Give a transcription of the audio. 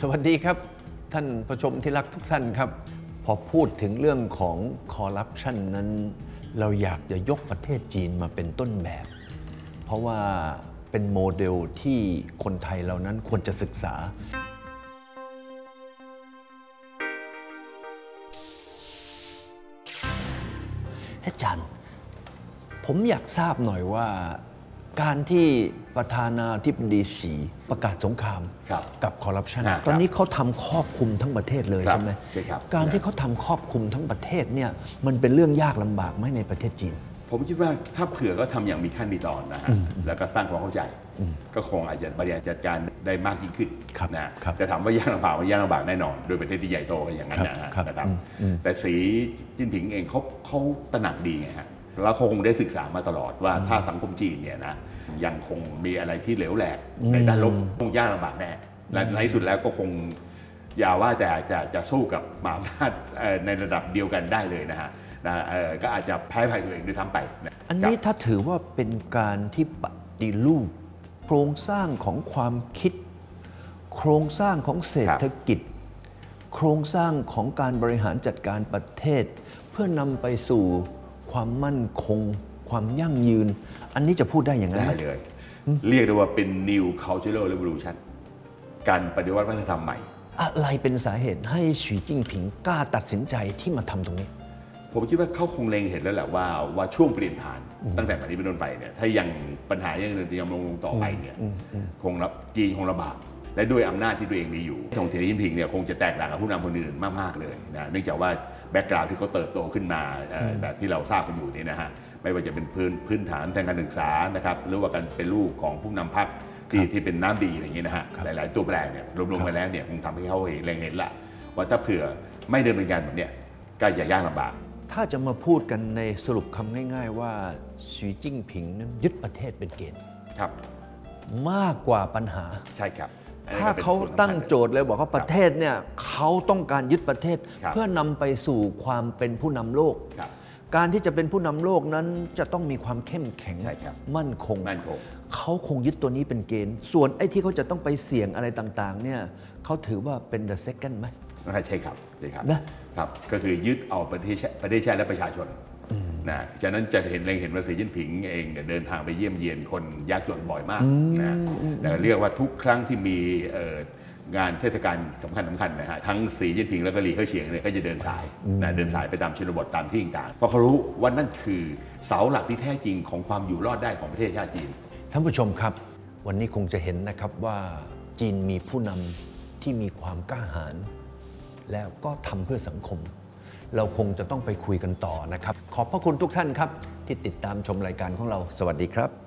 สวัสดีครับ ท่านผู้ชมที่รักทุกท่านครับ พอพูดถึงเรื่องของคอร์รัปชันนั้น เราอยากจะยกประเทศจีนมาเป็นต้นแบบ เพราะว่าเป็นโมเดลที่คนไทยเรานั้นควรจะศึกษา อาจารย์ ผมอยากทราบหน่อยว่า การที่ประธานาธิบดีสีประกาศสงครามครับกับคอร์รัปชันอ่าครับตอนนี้เขาทำครอบคลุมทั้งประเทศเลยครับใช่ไหมใช่ครับการที่เขาทำครอบคลุมทั้งประเทศเนี่ยมันเป็นเรื่องยากลำบากไหมในประเทศจีน ผมคิดว่าถ้าเผื่อก็ทำอย่างมีขั้นมีตอนนะฮะแล้วก็สร้างความเข้าใจ ก็คงอาจจะบริหารจัดการได้มากยิ่งขึ้นครับนะครับแต่ถามว่ายากลำบากว่ายากลำบากแน่นอน โดยประเทศที่ใหญ่โตกันอย่างนั้นนะฮะครับนะครับอืมอืมแต่สีจิ้นผิงเองเขาเขาตระหนักดีไงฮะ แล้วเขาคงได้ศึกษามาตลอดว่าถ้าสังคมจีนเนี่ยนะยังคงมีอะไรที่เหลวแหลกในด้านลบคงยากลำบากแน่และในที่สุดแล้วก็คงอย่าว่าจะจะจะสู้กับมหาอำนาจเอ่อในระดับเดียวกันได้เลยนะฮะนะเอ่อก็อาจจะแพ้ภัยตัวเองด้วยทั้งไปะอันนี้ครับถ้าถือว่าเป็นการที่ปฏิรูปโครงสร้างของความคิด โครงสร้างของเศรษฐกิจ โครงสร้างของการบริหารจัดการประเทศ เพื่อนำไปสู่ ความมั่นคง ความยั่งยืน อันนี้จะพูดได้อย่างนั้นได้ไหมเลย เรียกได้ว่าเป็น new cultural revolution การปฏิวัติวัฒนธรรมใหม่ อะไรเป็นสาเหตุให้สีจิ้งผิงกล้าตัดสินใจที่มาทำตรงนี้ ผมคิดว่าเขาคงเล็งเห็นแล้วแหละว่าว่าช่วงเปลี่ยนผ่าน ตั้งแต่ปัจจุบันต้นไปเนี่ยถ้ายังปัญหายังยังลงต่อไปเนี่ยคงรับจีนคงลำบากและด้วยอำนาจที่ตัวเองมีอยู่ของสีจิ้นผิงเนี่ยคงจะแตกต่างกับผู้นำคนอื่นมากๆเลยนะเนื่องจากว่า background ที่เขาเติบโตขึ้นมาเอ่อแบบที่เราทราบกันอยู่นี่นะฮะไม่ว่าจะเป็นพื้นพื้นฐานทางการศึกษานะครับหรือว่าการเป็นลูกของผู้นำพรรคที่ที่เป็นน้ำดีอะไรอย่างเงี้ยนะฮะหลาย ๆ ตัวแปรเนี่ยรวมๆไปแล้วเนี่ยคงทำให้เขาเห็นเล็งเห็นละว่าถ้าเผื่อไม่ดำเนินการแบบเนี้ยก็จะยากลำบาก ถ้าจะมาพูดกันในสรุปคำง่าย ๆ ว่าสีจิ้งผิงนั้นยึดประเทศเป็นเกณฑ์ครับ มากกว่าปัญหาใช่ครับอันนี้ ถ้าก็ป็นเขาส่วนสำคัญตั้งโจทย์เลยบอกว่าประเทศเนี่ยเขาต้องการยึดประเทศครับเพื่อนำไปสู่ความเป็นผู้นำโลกครับการที่จะเป็นผู้นำโลกนั้นจะต้องมีความเข้มแข็งใช่ครับมั่นคงมั่นคง เขาคงยึดตัวนี้เป็นเกณฑ์ ส่วนไอ้ที่เขาจะต้องไปเสี่ยงอะไรต่างๆเนี่ยเขาถือว่าเป็น the second ไหมใช่ครับใช่ครับนะครับก็คือยึดเอาประเทศชาติประเทศชาติและประชาชน นะฉะนั้นจะเห็นเล็งเห็นว่าสีจิ้นผิงเองเนี่ยเดินทางไปเยี่ยมเยียนคนยากจนบ่อยมากนะแต่เรียกว่าทุกครั้งที่มีเอ่องานเทศกาลสำคัญสำคัญนะฮะทั้งสีจิ้นผิงแล้วก็หลีเฮ่อเฉียงเนี่ยก็จะเดินสายนะเดินสายไปตามชนบทตามที่ต่างๆเพราะเขารู้ว่านั่นคือเสาหลักที่แท้จริงของความอยู่รอดได้ของประเทศชาติจีนท่านผู้ชมครับ วันนี้คงจะเห็นนะครับว่าจีนมีผู้นำที่มีความกล้าหาญแล้วก็ทำเพื่อสังคม เราคงจะต้องไปคุยกันต่อนะครับ ขอบพระคุณทุกท่านครับ ที่ติดตามชมรายการของเรา สวัสดีครับ